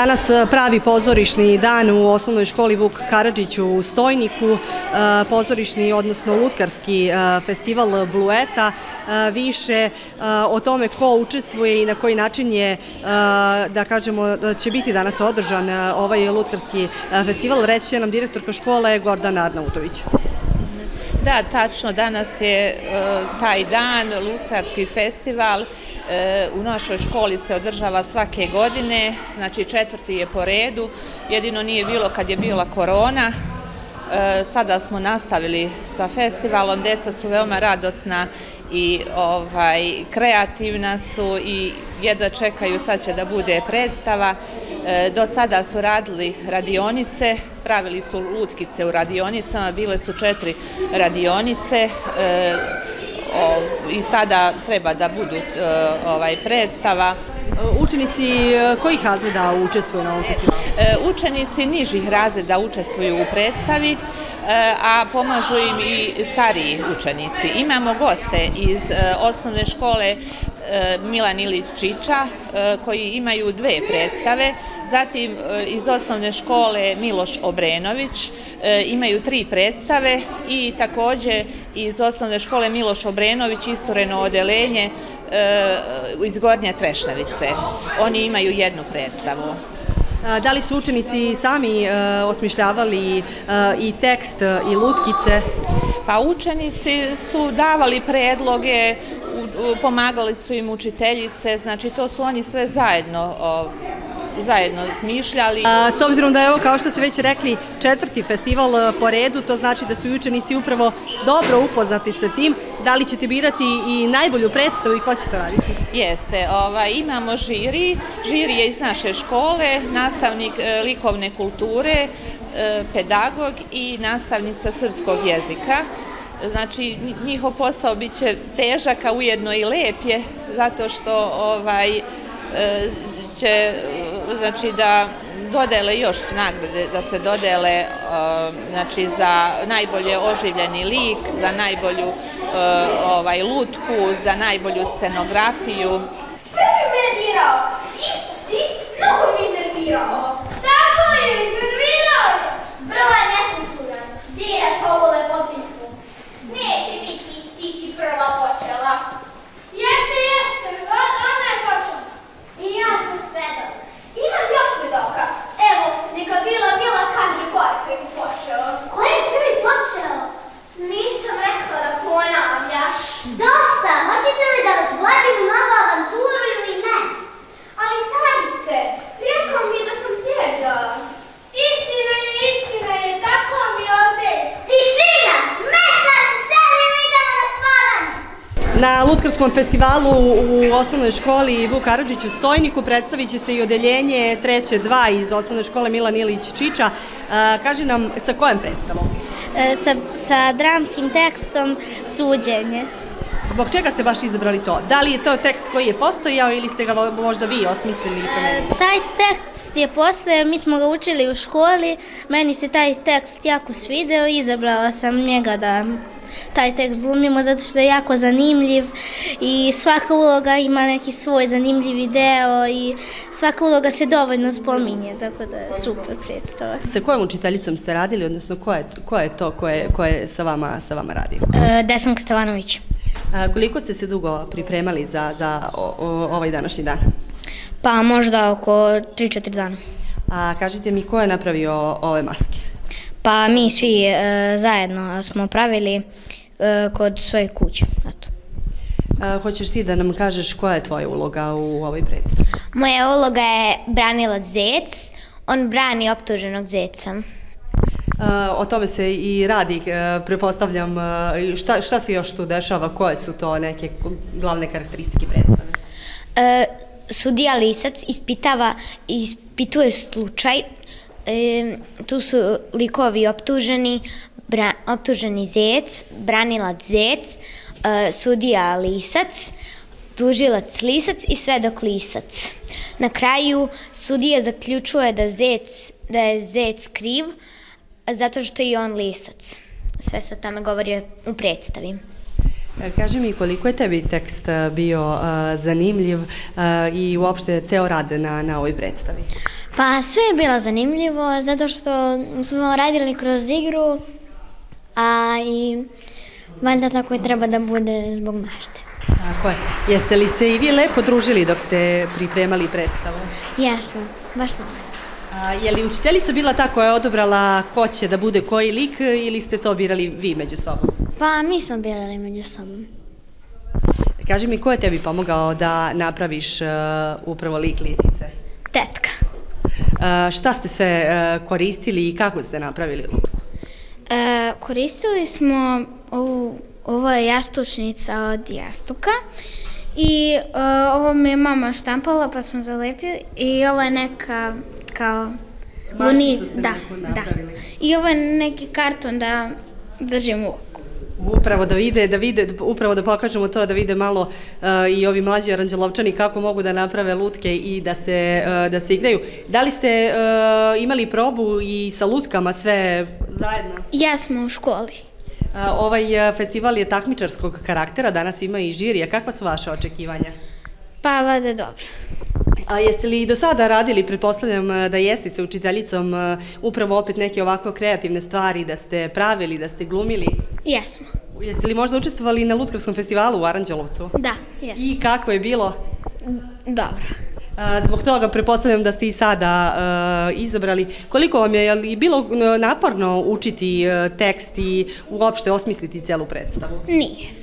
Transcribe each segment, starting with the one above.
Danas e, pravi pozorišni dan u osnovnoj školi Vuk Karadžić u Stojniku, e, pozorišni, odnosno lutkarski e, festival Blueta, više o tome ko učestvuje i na koji način je, da kažemo, će biti danas održan ovaj lutkarski festival, reći će nam direktorka škole Gordana Arnautović. Da, tačno, danas je taj dan, Lutarski festival, u našoj školi se održava svake godine, znači četvrti je po redu, jedino nije bilo kad je bila korona, e, sada smo nastavili sa festivalom, deca su veoma radosna i ovaj, kreativna su i jedva čekaju, sad će da bude predstava. E, do sada su radili radionice, pravili su lutkice u radionicama, bile su četiri radionice, e, i sada treba da budu e, ovaj predstava. Učenici e, kojih razreda učestvuju na ovom festivalu? E, učenici nižih razreda učestvuju u predstavi, a pomažu im i stariji učenici. Imamo goste iz osnovne škole Milan Ilić Čiča koji imaju dve predstave, zatim iz osnovne škole Miloš Obrenović imaju tri predstave i takođe iz osnovne škole Miloš Obrenović istureno odelenje iz Gornje Trešnavice. Oni imaju jednu predstavu. Da li su učenici sami osmišljavali i tekst i lutkice? Pa učenici su davali predloge, pomagali su im učiteljice, znači to su oni sve zajedno zajedno smišljali. S obzirom da je ovo, kao što ste već rekli, četvrti festival e, po redu, to znači da su i učenici upravo dobro upoznati sa tim. Da li ćete birati i najbolju predstavu i ko će to raditi? Jeste, ovaj, imamo žiri, žiri je iz naše škole, nastavnik e, likovne kulture, e, pedagog i nastavnica srpskog jezika. Znači, njihov posao biće težak, a ujedno i lep je, zato što ovaj, će znači da dodele još nagrade, da se dodele znači za najbolje oživljeni lik, za najbolju ovaj lutku, za najbolju scenografiju. Prvi me dirao, ti, ti, mnogo mi nervirao. Tako je, iznervirao je. Vrlo je nekulturan. Diraš ovo lepotistvo. Neće biti, ti si prva počela. Jeste, jeste, ona je počela. I ja sam svedala. Imam još svedoka. Evo, neka Bila Bila kaže ko je prvi počeo. Ko je prvi počeo? Nisam rekla da ponavljaš. Dosta! Hoćete li da vas vodim u novu avanturu ili ne? Ali tajice, rekao mi da sam djeda. Istina je, istina je, tako mi ovde. Tišina! Smešna se sedim i idemo na spavanje! Na Lutkarskom festivalu u osnovnoj školi Vuk Karadžić u Stojniku predstavit će se i odeljenje treće dva iz osnovne škole Milan Ilić Čiča. Kaži nam sa kojom predstavom? E, sa, sa dramskim tekstom Suđenje. Zbog čega ste baš izabrali to? Da li je to tekst koji je postojao ili ste ga možda vi osmislili i promenili? E, taj tekst je postojao, mi smo ga učili u školi, meni se taj tekst jako svideo i izabrala sam njega da taj tekst glumimo zato što je jako zanimljiv i svaka uloga ima neki svoj zanimljivi deo i svaka uloga se dovoljno spominje, tako da je super predstava. Sa kojom učiteljicom ste radili, odnosno ko je, ko je to ko je, ko je sa vama, sa vama radio? E, Desanka Stevanović. A, koliko ste se dugo pripremali za, za o, o, ovaj današnji dan? Pa možda oko 3-4 dana. A kažite mi ko je napravio ove maske? Pa mi svi e, zajedno smo pravili e, kod svoje kuće. Eto. A, hoćeš ti da nam kažeš koja je tvoja uloga u ovoj predstavi? Moja uloga je branilac zec. On brani optuženog zeca. A, o tome se i radi, e, prepostavljam. E, šta, šta se još tu dešava? Koje su to neke glavne karakteristike predstave? E, sudija Lisac ispitava, ispituje slučaj E, tu su likovi optuženi, bra, optuženi Zec, branilac Zec, e, sudija Lisac, tužilac Lisac i svedok Lisac. Na kraju sudija zaključuje da, Zec, da je Zec kriv zato što je on Lisac. Sve se o tome govori u predstavi. E, Kaži mi koliko je tebi tekst e, bio e, zanimljiv i uopšte ceo rad na, na ovoj predstavi? Pa sve je bilo zanimljivo zato što smo radili kroz igru, a i valjda tako i treba da bude zbog mašte. Tako je. Jeste li se i vi lepo družili dok ste pripremali predstavu? Jesmo, baš smo. A, je li učiteljica bila ta koja je odobrala ko će da bude koji lik ili ste to birali vi među sobom? Pa mi smo birali među sobom. Kaži mi, ko je tebi pomogao da napraviš uh, upravo lik lisice? Tetka. Uh, šta ste sve uh, koristili i kako ste napravili lutku? E, koristili smo ovu, ovo je jastučnica od jastuka i e, ovo mi je mama štampala pa smo zalepili i ovo je neka kao ste da, da. I ovo je neki karton da držim u oku. Upravo da vide, da vide, upravo da pokažemo to, da vide malo uh, i ovi mlađi aranđelovčani kako mogu da naprave lutke i da se, uh, da se igraju. Da li ste uh, imali probu i sa lutkama sve zajedno? Ja smo u školi. Ovaj festival je takmičarskog karaktera, danas ima i žirija. Kakva su vaše očekivanja? Pa vada dobro. A jeste li i do sada radili, pretpostavljam uh, da jeste sa učiteljicom, uh, upravo opet neke ovako kreativne stvari, da ste pravili, da ste glumili? Jesmo. Jeste li možda učestvovali na Lutkarskom festivalu u Aranđelovcu? Da, jesmo. I kako je bilo? Dobro. A, Zbog toga pretpostavljam da ste i sada uh, izabrali. Koliko vam je, je li bilo naporno učiti uh, tekst i uopšte osmisliti celu predstavu? Nije.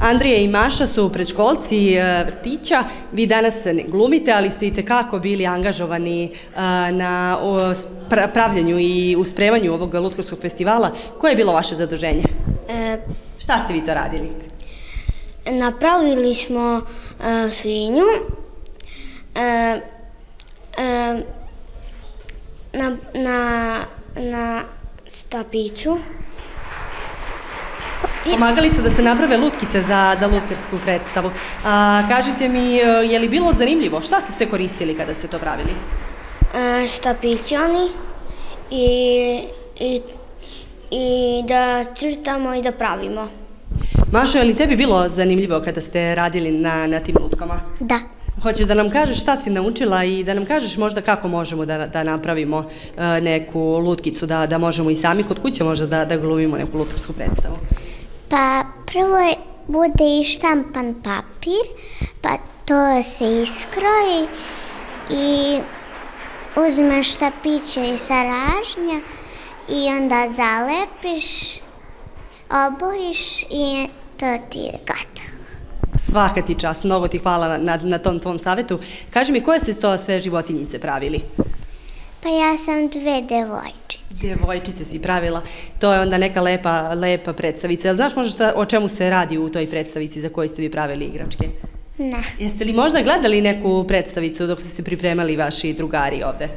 Andrija i Maša su predškolci uh, vrtića. Vi danas ne glumite, ali ste i tekako bili angažovani uh, na pravljenju i uspremanju ovog Lutkarskog festivala. Koje je bilo vaše zaduženje? E, Šta ste vi to radili? napravili smo e, svinju. E, e, na, na, na stapiću. Pomagali ste da se naprave lutkice za, za lutkarsku predstavu. A, kažite mi, e, je li bilo zanimljivo? Šta ste sve koristili kada ste to pravili? E, štapići oni i, i, i da crtamo i da pravimo. Mašo, je li tebi bilo zanimljivo kada ste radili na, na tim lutkama? Da. Hoćeš da nam kažeš šta si naučila i da nam kažeš možda kako možemo da, da napravimo e, neku lutkicu, da, da možemo i sami kod kuće možda da, da glumimo neku lutkarsku predstavu? Pa prvo je, bude štampan papir, pa to se iskroji i uzmeš štapiće i saražnja i onda zalepiš, obojiš i to ti je gotovo. Svaka ti čast, mnogo ti hvala na, na, tom tvom savetu. Kaži mi, koje ste to sve životinjice pravili? Pa ja sam dve devojčice. Djevojčice si pravila. To je onda neka lepa, lepa predstavica. Jel znaš možda šta, o čemu se radi u toj predstavici za koju ste vi pravili igračke? Na. Jeste li možda gledali neku predstavicu dok su se pripremali vaši drugari ovde?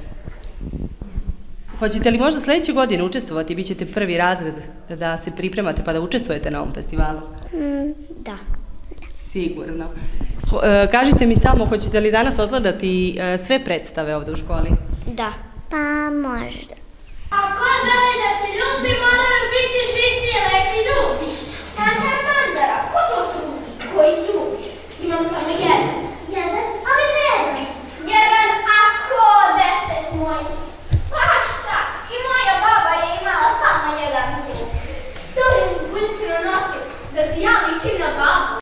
Hoćete li možda sledeće godine učestvovati? Bićete prvi razred da se pripremate pa da učestvujete na ovom festivalu? Mm, da. Sigurno. Ho, e, kažite mi samo, hoćete li danas odgledati e, sve predstave ovde u školi? Da. Pa možda. Ako želi da se ljubi, moraju biti čisti i lepi zubi.